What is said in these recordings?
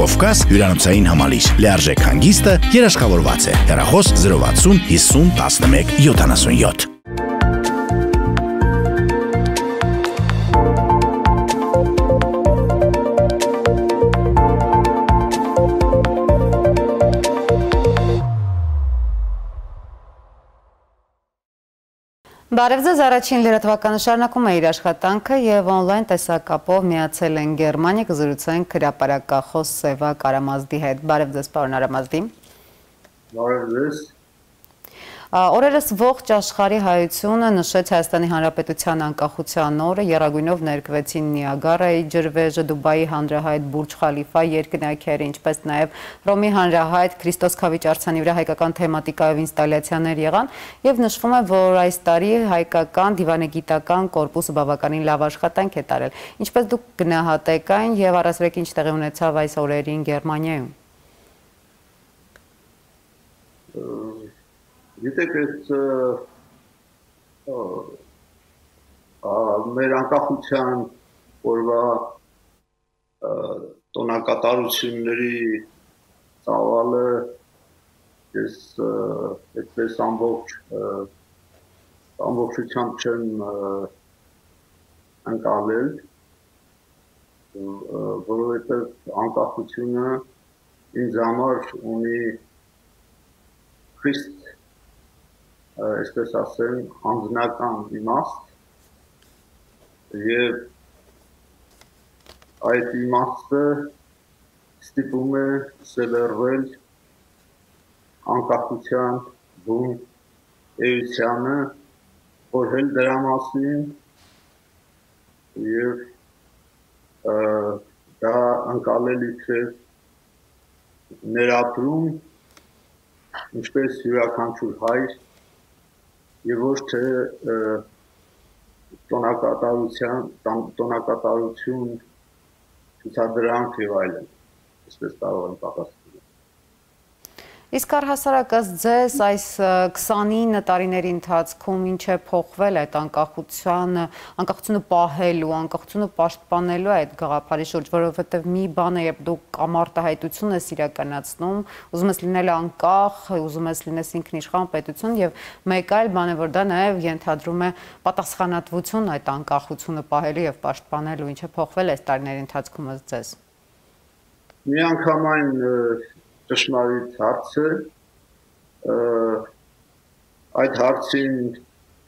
Կովկաս հյուրանոցային համալիր։ Լիարժեք հանգիստը երաշխավորված է։ Հեռախոս 060 50 11 77։ Բարև ձեզ առաջին լրատվականը շարնակում է իր աշխատանքը և օնլայն տեսակապով միացել են Գերմանիա կզրուցեն քրապարակախոս Սևա Կարամազդի հետ։ Բարև ձեզ պարոն Արամազդի։ Բարև ձեզ։ Օրերս ողջ աշխարհի հայությունը նշեց Հայաստանի Հանրապետության անկախության օրը, Եռագույնով ներկվեցին Նիագարայի ջրվեժը, Դուբայի հանրահայտ Բուրջ Խալիֆա երկնաքերը, ինչպես նաև Ռոմի հանրահայտ Քրիստոս Խավիճ արձանի վրա հայկական թեմատիկայով ինստալյացիաներ եղան, եւ նշվում է, որ այս տարի հայկական դիվանագիտական կորպուսը բավականին լավ աշխատանք է տարել։ Ինչպես դուք գնահատեք այն եւ առասարակ ինչ տեղի ունեցավ այս օրերին Գերմանիայում։ Գիտեք, այս մեր անկախության օրվա տոնակատարությունների ծավալը ես այդպես ամբողջ ամբողջությամբ չեմ անցալել որովհետև անկախությունը ինձ համար ունի Քրիստ այսպես ասեմ, անձնական իմաստ եւ այդ իմաստը ստիպում է սելերվել անկախության բուն էությանը, որ հել դրա մասին եւ դա անկալելի չէ ներապրում ինչպես յուրաքանչյուր հայր եւ ոչ թե տոնակատարության տոնակատարություն ցուցադրանք եւ այլն այսպես կարող են պատասխանել Իսկ առհասարակ ըստ ձեզ այս 29 տարիների ընթացքում ինչ է փոխվել այդ անկախության, անկախությունը պահելու, անկախությունը պաշտպանելու այդ գաղափարի շուրջ, որովհետև մի բան է, երբ դու կամարտահայտություն ես իրականացնում, ուզում ես լինել անկախ, ուզում ես լինես ինքնիշխան պետություն եւ մեկ այլ բան է, որ դա նաեւ ենթադրում է պատասխանատվություն այդ անկախությունը պահելու եւ պաշտպանելու, ինչ է փոխվել այս տարիների ընթացքում ըստ ձեզ։ Միանգամայն ճշմարիտ հարց է այդ հարցին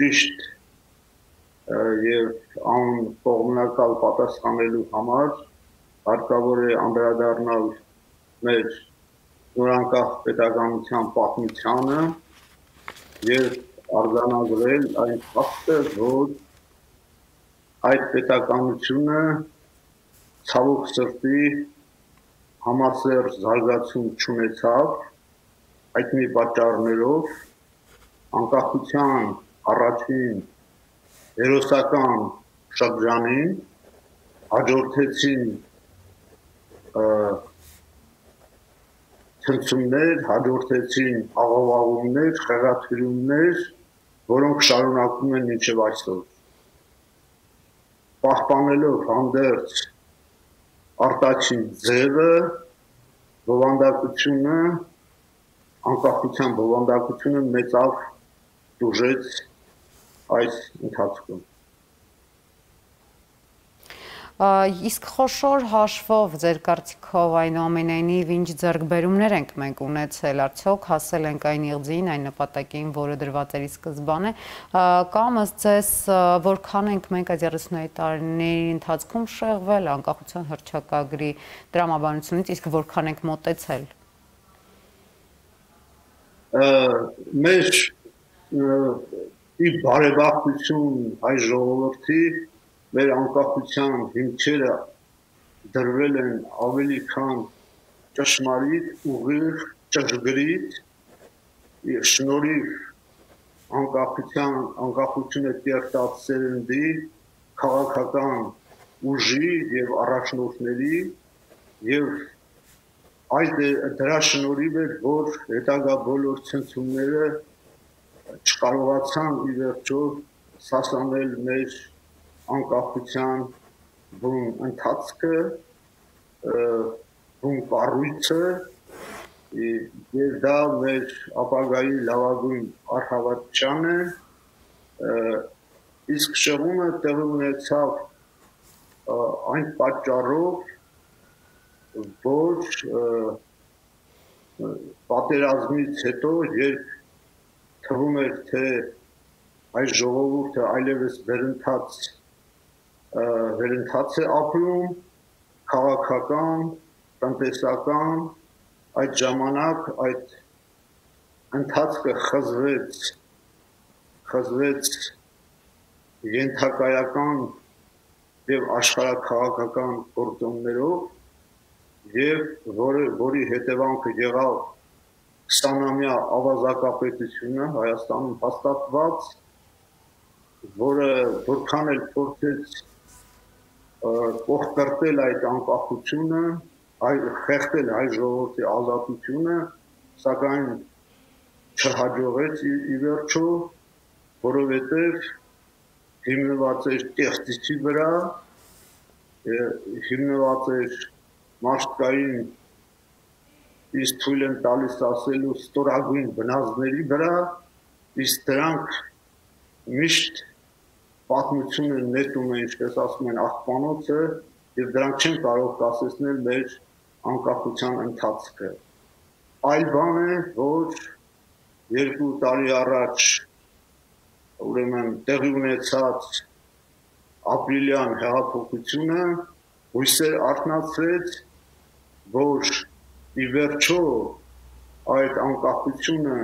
ճիշտ եւ անկողմնակալ պատասխանելու համար հարկավոր է անդրադառնալ մեր նորանկախ պետականության պատմությանը եւ արձանագրել այն ֆակտը, որ այդ պետականությունը ցավոք սրտի համասեր զարգացում չունեցավ այդ մի պատճառներով անկախության առաջին հերոսական շրջանին հաջորդեցին ցնցումներ, հաջորդեցին աղավաղումներ, խեղաթյուրումներ, որոնք շարունակվում են մինչև այսօր։ Պահպանելով հանդերձ արտաքին ձևը բովանդակությունը անկախության բովանդակությունը մեծավ դուժեց այս ընթացքում Իսկ խոշոր հաշվով ձեր կարծիքով այնուամենայնիվ ինչ ձեռքբերումներ ենք մենք ունեցել, արդյոք հասել ենք այն իղձին, այն նպատակին, որը դրված էր սկզբանը, կամ ըստ ձեզ որքան ենք մենք այդ 30-այի տարիների ընթացքում շեղվել անկախության հռչակագրի դրամաբանությունից, իսկ որքան ենք մոտեցել։ Մեր ի բարեբախտություն հայ ժողովրդի մեր անկախության հիմքերը դրվել են ավելի քան ճշմարիտ, ուղիղ, ճշգրիտ եւ շնորհիվ անկախության անկախությունը կերտած սերնդի քաղաքական ուժի եւ առաջնորդների եւ այդ դրա շնորհիվ էր որ հետագա բոլոր ցնցումները չկարողացան ի վերջո սասանել մեր անկախության բուն ընթացքը բուն կառույցը եւ դա մեր ապագայի լավագույն արհավատչան է իսկ շեղումը տեղի ունեցավ այն պատճառով որ պատերազմից հետո երբ թվում էր թե այս ժողովուրդը այլևս վերընթաց վերընթաց է ապրում քաղաքական, տնտեսական այդ ժամանակ այդ ընթացքը խզվեց խզվեց ենթակայական եւ աշխարհակաղակական գործոններով եւ որը որի հետևանքը եղավ 20-ամյա ավազակապետությունը Հայաստանում հաստատված, որը որքան էլ փորձեց կողտրտել այդ անկախությունը, այ խեղդել հայ ժողովրդի ազատությունը, սակայն չհաջողեց ի վերջո, որովհետև հիմնված էր տեխնիկի վրա, հիմնված էր մարդկային իսկ թույլ են տալիս ասելու ստորագույն բնազների վրա, իսկ դրանք միշտ պատմությունը նետում է, ինչպես ասում են, աղբանոցը եւ դրանք չեն կարող կասեցնել մեր անկախության ընթացքը։ Այլ բան է, որ երկու տարի առաջ ուրեմն տեղի ունեցած ապրիլյան հեղափոխությունը հույսեր արտնացրեց, որ ի վերջո այդ անկախությունը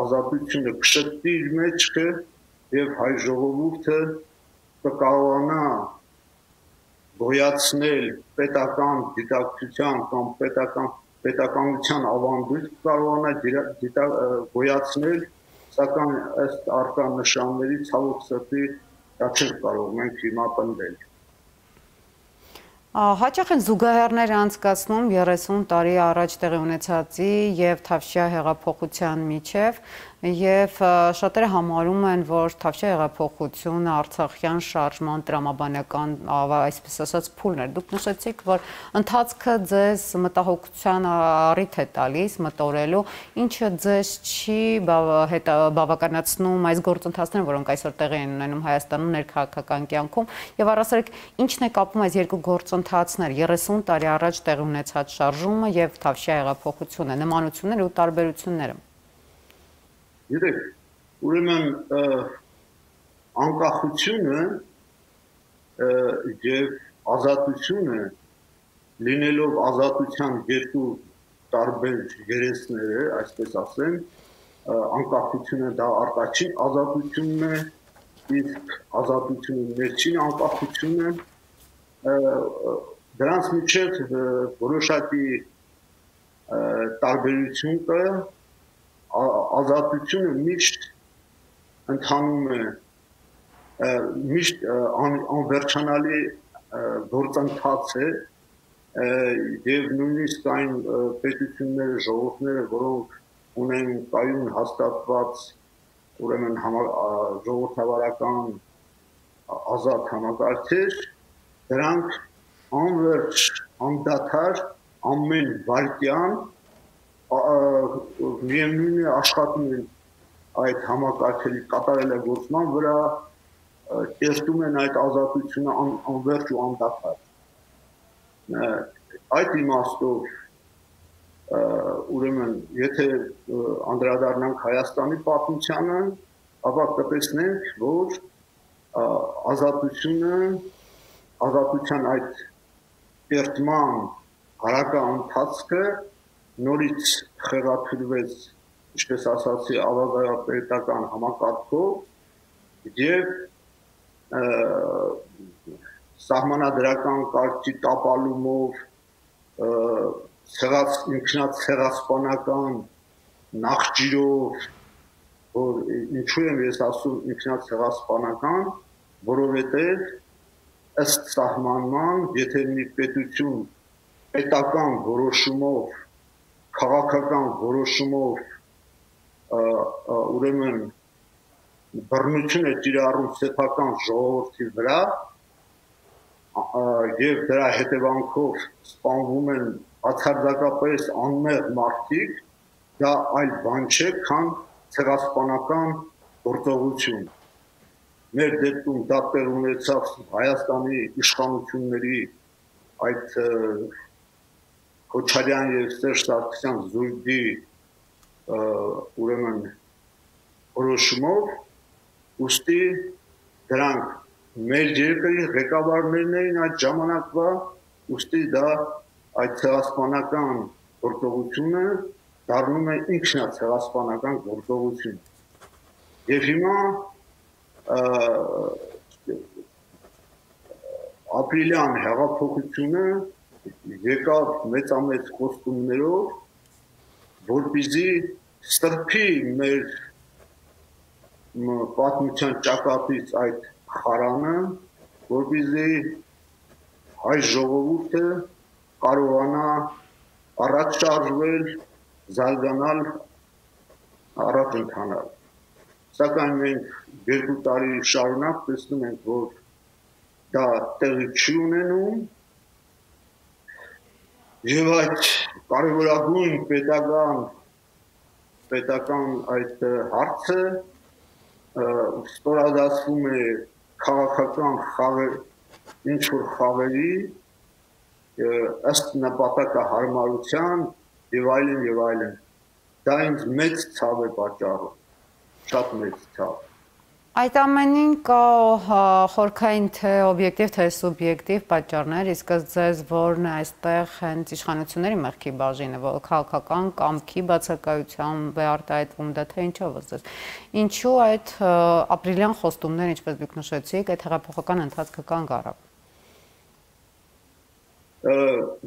ազատությունը կշտի իր մեջքը եւ հայ ժողովուրդը կկարողանա գոյացնել պետական դիտակցության կամ պետական պետականության ավանդույթ կարողանա գոյացնել սակայն ըստ արկա նշանների ցավոք սրտի դա չենք կարող մենք հիմա պնդել Հաճախ են զուգահեռներ անցկացնում 30 տարի առաջ տեղի ունեցածի եւ Թավշյա հեղափոխության միջև եւ շատերը համարում են, որ Թավշյա հեղափոխությունը Արցախյան շարժման տրամաբանական, այսպես ասած, փուլն էր։ Դուք նշեցիք, որ ընթացքը ձեզ մտահոգության առիթ է տալիս մտորելու, ինչը ձեզ չի բավականացնում այս գործընթացները, որոնք այսօր տեղի են ունենում Հայաստանում ներքաղաքական կյանքում, եւ առասարակ ինչն է կապում այս երկու գործընթացներ 30 տարի առաջ տեղի ունեցած շարժումը եւ Թավշյա հեղափոխությունը, նմանությունները ու տարբերությունները։ Գիտեք, ուրեմն անկախությունը եւ ազատությունը լինելով ազատության երկու տարբեր երեսները, այսպես ասեմ, անկախությունը դա արտաքին ազատությունն է, իսկ ազատությունը ներքին անկախությունն է, դրանց միջև որոշակի տարբերություն կա ազատությունը միշտ ընթանում է միշտ անվերջանալի գործընթաց է եւ նույնիսկ այն պետությունները, ժողովուրդները, որոնք ունեն կայուն հաստատված ուրեմն ժողովրդավարական ազատ համակարգեր, դրանք անverջ անդադար ամեն վարկյան միևնույն է աշխատում են այդ համակարգերի կատարելագործման վրա տեսնում են այդ ազատությունը ան, անverջ ու անդադար այդ իմաստով ուրեմն եթե անդրադառնանք Հայաստանի պատմությանը ապա կտեսնենք որ ազատությունը ազատության այդ երթման հարակա ընթացքը նորից խեղաթյուրվեց, ինչպես ասացի, ավազայապետական համակարգով եւ սահմանադրական կարգի տապալումով ցեղած ինքնած ցեղասպանական նախճիրով որ ինչու եմ ես ասում ինքնած ցեղասպանական որովհետեւ ըստ սահմանման եթե մի պետություն պետական որոշումով քաղաքական որոշումով ուրեմն բռնություն է ծիրառում սեփական ժողովրդի վրա եւ դրա հետևանքով սպանվում են ացարձակապես անմեղ մարդիկ, դա այլ բան չէ, քան ցեղասպանական գործողություն։ Մեր դեպքում դա տեղ ունեցավ Հայաստանի իշխանությունների այդ Քոչարյան եւ Սերժ Սարգսյան զույգի ուրեմն որոշումով ուստի դրանք մեր երկրի ղեկավարներն էին այդ ժամանակվա ուստի դա այդ ցեղասպանական գործողությունը դառնում է ինքնա ցեղասպանական գործողություն եւ հիմա ապրիլյան հեղափոխությունը եկավ մեծամեծ կոստումներով, որպեսզի սրբի մեր պատմության ճակատից այդ խարանը, որպեսզի հայ ժողովուրդը կարողանա առաջ շարժվել, զարգանալ, առաջ ընթանալ։ Սակայն մենք երկու տարի շարունակ տեսնում ենք, որ դա տեղի չի ունենում, Եվ այդ կարևորագույն պետական պետական այդ հարցը ստորադասվում է քաղաքական խաղեր ինչ որ խաղերի ըստ նպատակը հարմարության եւ այլն եւ այլն դա ինձ մեծ ցավ է պատճառում շատ մեծ ցավ Այդ ամենին կա խորքային թե օբյեկտիվ թե սուբյեկտիվ պատճառներ, իսկ ձեզ որն է այստեղ հենց իշխանությունների մեղքի բաժինը, որ քաղաքական կամքի բացակայությամբ է արտահայտվում դա թե ինչով է ձեզ։ Ինչու այդ ապրիլյան խոստումները, ինչպես դուք նշեցիք, այդ հեղափոխական ընթացքը կան գարավ։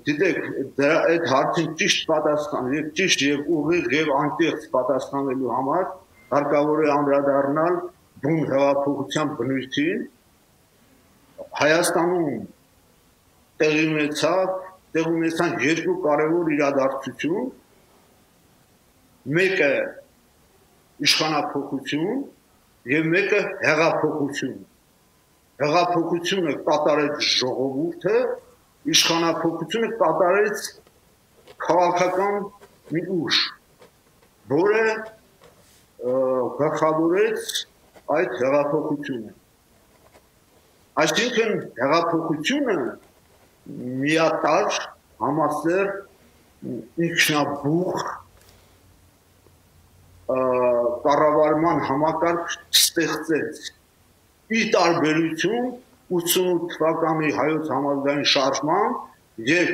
Դիտեք, դրա այդ հարցին ճիշտ պատասխան, ճիշտ եւ ուղիղ եւ անկեղծ պատասխանելու համար հարկավոր է անդրադառնալ բուն հեղափոխության բնույթին Հայաստանում տեղի ունեցավ տեղ ունեցան երկու կարևոր իրադարձություն. Մեկը իշխանապողություն եւ մեկը հեղափոխություն հեղափոխությունը կատարեց ժողովուրդը իշխանապողությունը կատարեց քաղաքական մի ուժ որը գլխավորեց այդ հեղափոխությունը։ Այսինքն հեղափոխությունը միատար համասեր ինքնաբուխ կառավարման համակարգ ստեղծեց։ Ի տարբերություն 88 թվականի հայոց համազգային շարժման եւ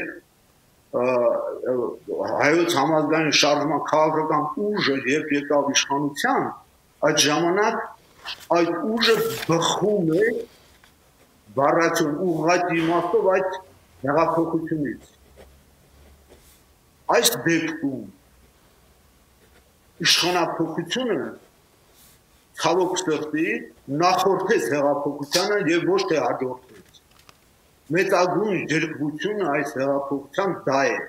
հայոց համազգային շարժման քաղաքական ուժը երբ եկավ իշխանության, այդ ժամանակ այդ ուժը բխում է բառացիոն ուղղակի իմաստով այդ հեղափոխությունից այս դեպքում իշխանապողությունը ցավոք սրտի նախորդեց հեղափոխությանը եւ ոչ թե հաջորդեց մեծագույն ջրկությունը այս հեղափոխության դա է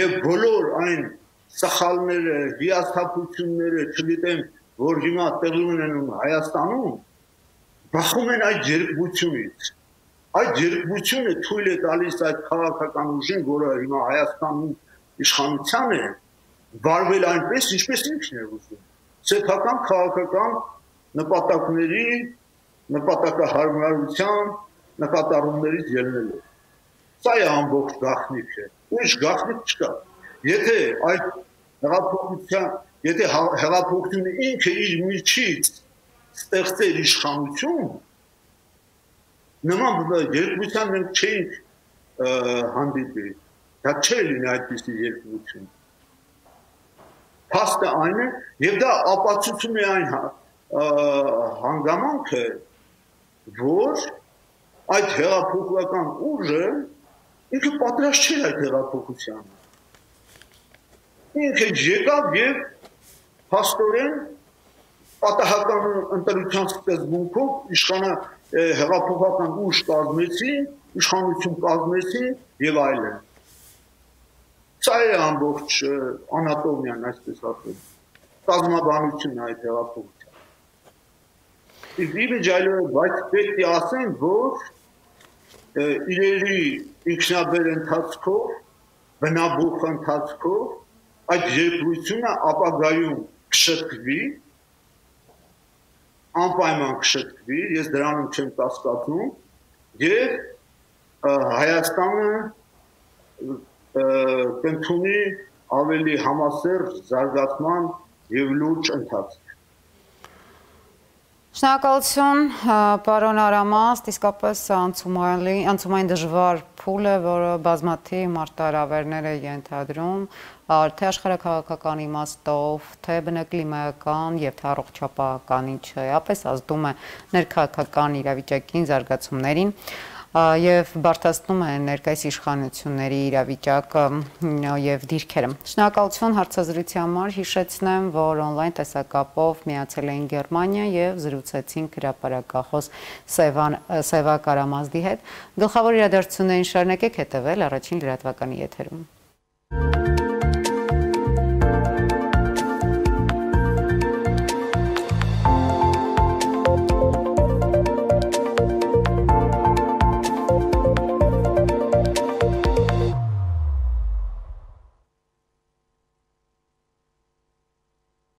եւ բոլոր այն սխալները, հիասթափությունները, չգիտեմ, որ հիմա տեղի ունենում Հայաստանում, բախում են այդ ջերմությունից։ Այդ ջերմությունը թույլ է տալիս այդ քաղաքական ուժին, որը հիմա Հայաստանում իշխանության է, վարվել այնպես, ինչպես ինքն է ուզում։ Սեփական քաղաքական նպատակների, նպատակահարմարության, նկատառումներից ելնելով։ Սա է ամբողջ գաղտնիքը։ Ուրիշ գաղտնիք չկա։ Եթե այդ հեղափոխության Եթե հա- հեղափոխությունը ինքը իր միջից ստեղծեր իշխանություն, նման երկրության մենք չէինք հանդիպի։ Դա չէր լինի այդպիսի երկրություն։ Փաստը այն է, եւ դա ապացուցում է այն հա- հանգամանքը, որ այդ հեղափոխական ուժը ինքը պատրաստ չէր այդ հեղափոխությանը։ Ինքը եկավ եւ հաստորեն պատահական ընտրության սկզբունքով իշխանը հեղափոխական ուժ կազմեցի, իշխանություն կազմեցի եւ այլն։ Սա է ամբողջ անատոմիան, այսպես ասեմ։ Կազմաբանությունն այդ հեղափոխության։ Իսկ իբիջայլը բայց պետք է ասեմ, որ իրերի ինքնաբեր ընթացքով, բնաբուխ ընթացքով այդ երկրությունը ապագայում կշտկվի, անպայման կշտկվի, ես դրանում չեմ կասկածում, եւ Հայաստանը կընդունի ավելի համասեր զարգացման եւ լուրջ ընթացք։ Շնորհակալություն, պարոն Արամաստ, իսկապես անցումային անցումային դժվար փուլ է, որը բազմաթիվ մարտահրավերներ է ենթադրում, թե աշխարհակաղակական իմաստով, թե բնակլիմայական եւ թե առողջապահական, ինչը ապես ազդում է ներքաղաքական իրավիճակին, զարգացումներին եւ բարթացնում է ներկայիս իշխանությունների իրավիճակը եւ դիրքերը։ Շնորհակալություն հարցազրույցի համար։ Հիշեցնեմ, որ on-line տեսակապով միացել էին Գերմանիա եւ զրուցեցին հրապարակախոս Սևան Սևա Կարամազդի հետ։ Գլխավոր իրադարձություններին շարունակեք հետևել առաջին լրատվականի եթերում։